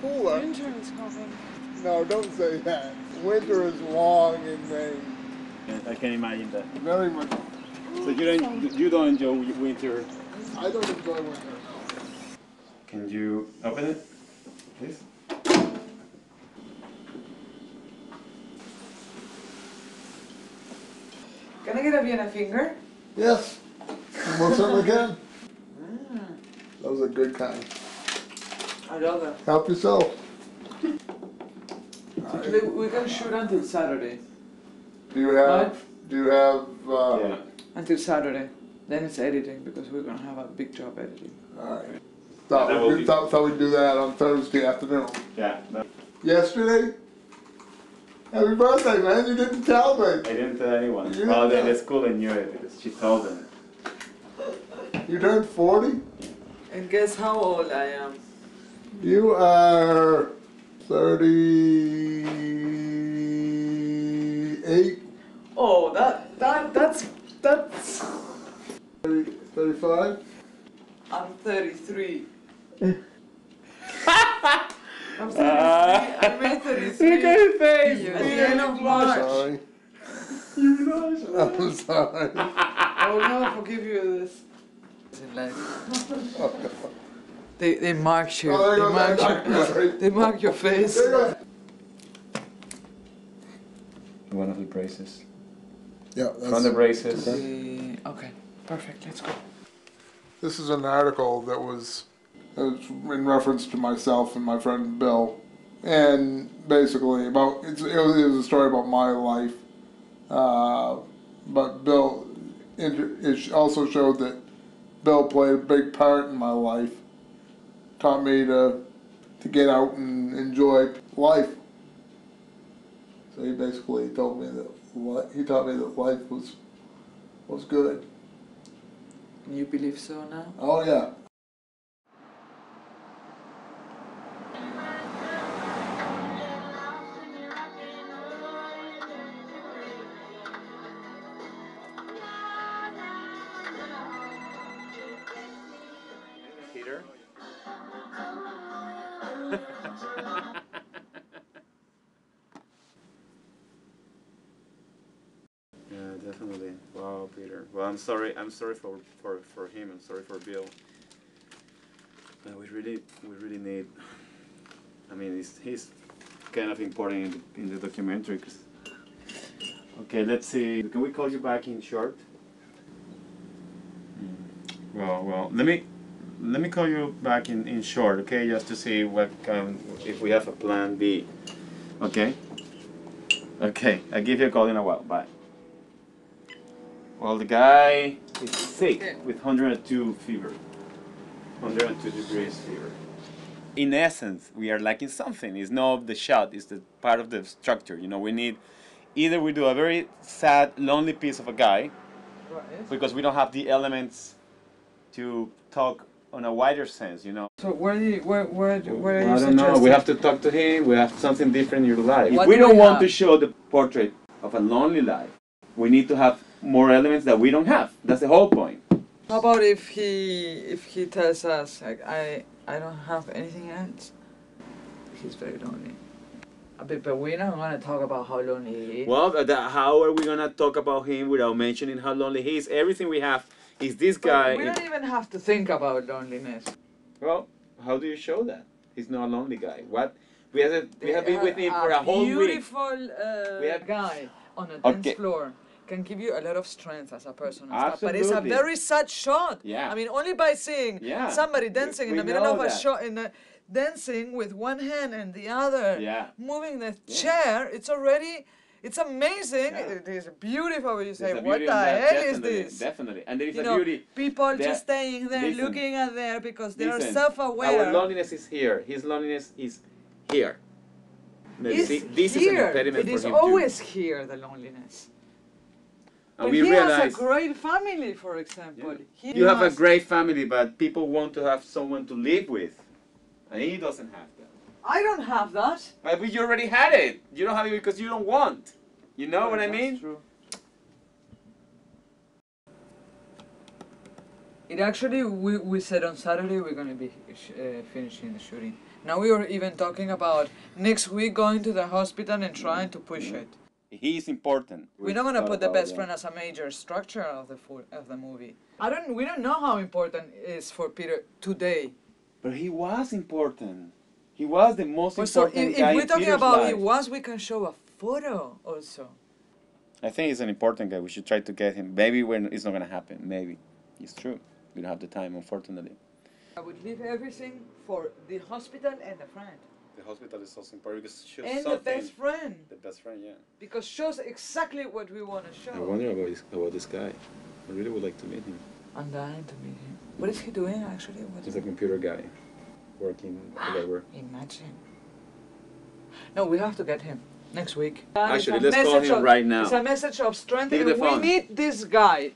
cooler. Winter is coming. No, don't say that. Winter is long in Maine. I can imagine that. Very much. So you don't you don't enjoy winter? I don't enjoy winter. Can you open it, please? Can I get a Vienna finger? Yes, most certainly can. was a good kind. I love them. Help yourself. Actually, we can shoot until Saturday. Do you have? Right. Do you have? Uh, Yeah. Until Saturday. Then it's editing because we're gonna have a big job editing. All right. Thought, That we, will be- thought, thought we'd do that on Thursday afternoon. Yeah. But Yesterday. Happy birthday, man! You didn't tell me. I didn't tell anyone. You Well, the, didn't the tell- school knew it because she told them. You turned forty. And guess how old I am? You are thirty-eight, Oh, that that that's that's. 30, 35. I'm 33. I'm 33. I made 33. Look at his face. At the end of March. Sorry. You blush. I'm sorry. I will never forgive you this. In life. They they mark you. Oh, there they goes mark you. They mark your face. One of the braces. Yeah, From the braces. The- okay, perfect. Let's go. This is an article that was, in reference to myself and my friend Bill, and basically about it's, it, was, it was a story about my life. Uh, but Bill, it also showed that Bill played a big part in my life. Taught me to to get out and enjoy life. So he basically told me that he taught me that life was was good. You believe so now? Oh yeah. Yeah, definitely. Wow, Peter. Well, I'm sorry. I'm sorry for, for, for him. I'm sorry for Bill. But we really, we really need. I mean, he's, he's kind of important in the, in the documentary. 'cause- okay, let's see. Can we call you back in short? Well, well, let me let me call you back in, in short, okay? Just to see what if we have a plan B. Okay? Okay, I'll give you a call in a while. Bye. Well, the guy is sick with 102 fever. 102 degrees fever. In essence, we are lacking something. It's not the shot, it's the part of the structure. You know, we need either we do a very sad, lonely piece of a guy, because we don't have the elements to talk on a wider sense, you know. So where do you where where where are you I don't know. We have to talk to him. We have something different in your life. What if we do don't we want have? to show the portrait of a lonely life, we need to have more elements that we don't have. That's the whole point. How about if he if he tells us like I I don't have anything else? He's very lonely. But, but we're not gonna talk about how lonely he is. Well, th- th- how are we gonna talk about him without mentioning how lonely he is? Everything we have is this But guy. we don't even have to think about loneliness. Well, how do you show that? He's not a lonely guy. What? We have we have been with him A- for a whole week. beautiful uh, We have- guy on a dance Okay. floor can give you a lot of strength as a person. and stuff, But it's a very sad shot. Yeah. I mean, only by seeing Yeah. somebody dancing in we the middle know of a shot, in a, dancing with one hand and the other, Yeah. moving the Yeah. chair. It's already, it's amazing. Yeah. It is beautiful. You say, what the hell is this? Definitely, and there is You a know, beauty. people There- just staying there, listen, looking at there because they are self-aware. Our loneliness is here. His loneliness is here. This is here. impediment It is always here, the loneliness. too. But And we he realize has a great family, for example. He you have a great family, but people want to have someone to live with, and he doesn't have that. I don't have that. But you already had it. You don't have it because you don't want. You know what I mean? True. It actually, we, we said on Saturday we're going to be sh- uh, finishing the shooting. Now we are even talking about next week going to the hospital and trying to push it. He is important. We're not gonna put the best that. friend as a major structure of the fu- of the movie. I don't. We don't know how important it is for Peter today. But he was important. He was the most But so important if, guy if we're talking Peter's about life. it was, we can show a photo also. I think he's an important guy. We should try to get him. Maybe when it's not gonna happen. Maybe it's true. We don't have the time, unfortunately. I would leave everything for the hospital and the friend. The hospital is also important because shows And the best friend. The best friend, yeah. Because shows exactly what we want to show. I wonder about this, about this guy. I really would like to meet him. I'm dying to meet him. What is he doing actually? What He's a computer guy, working whatever. Imagine. No, we have to get him next week. Actually, let's call him of- right now. It's a message of strength. Take and the we phone. need this guy